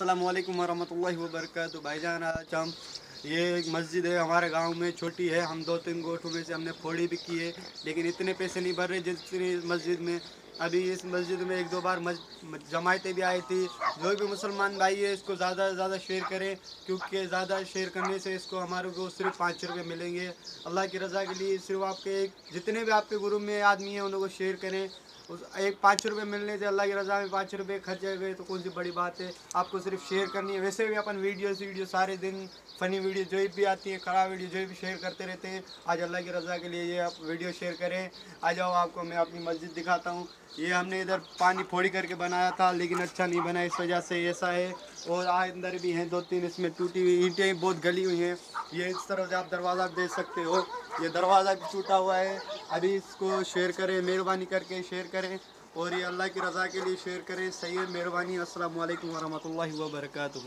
السلام علیکم ورحمۃ اللہ وبرکاتہ۔ بھائی جان، آج ہم یہ ایک مسجد ہے، ہمارے گاؤں میں چھوٹی ہے۔ ہم دو تین گوٹھوں میں سے ہم نے پھوڑی بھی کی ہے، لیکن اتنے پیسے نہیں بھر رہے جتنی مسجد میں ابھی اس مسجد میں ایک دو بار جماعتیں بھی آئی تھی۔ جو بھی مسلمان بھائی ہے اس کو زیادہ سے زیادہ شیئر کریں، کیونکہ زیادہ شیئر کرنے سے اس کو ہمارے کو صرف پانچ روپے ملیں گے۔ اللہ کی رضا کے لیے صرف آپ کے ایک، جتنے بھی آپ کے گروپ میں آدمی ہیں ان کو شیئر کریں۔ ایک پانچ روپے ملنے سے اللہ کی رضا میں پانچ روپے خرچ گئے، تو کون سی بڑی بات ہے؟ آپ کو صرف شیئر کرنی ہے۔ ویسے بھی اپن ویڈیوز ویڈیو سارے دن فنی ویڈیو جو بھی آتی ہے خراب ویڈیو جو بھی شیئر کرتے رہتے ہیں، آج اللہ کی رضا کے لیے یہ آپ ویڈیو شیئر کریں۔ آ جاؤ، آپ کو میں اپنی مسجد دکھاتا ہوں۔ یہ ہم نے ادھر پانی پھوڑی کر کے بنایا تھا، لیکن اچھا نہیں بنا، اس وجہ سے ایسا ہے۔ اور آئے اندر بھی ہیں، دو تین اس میں ٹوٹی ہوئی اینٹیں بہت گلی ہوئی ہیں۔ یہ اس طرف سے آپ دروازہ دیکھ سکتے ہو۔ یہ دروازہ بھی ٹوٹا ہوا ہے۔ ابھی اس کو شیئر کریں، مہربانی کر کے شیئر کریں۔ اور یہ اللہ کی رضا کے لیے شیئر کریں۔ صحیح ہے مہربانی، السلام علیکم ورحمۃ اللہ وبرکاتہ۔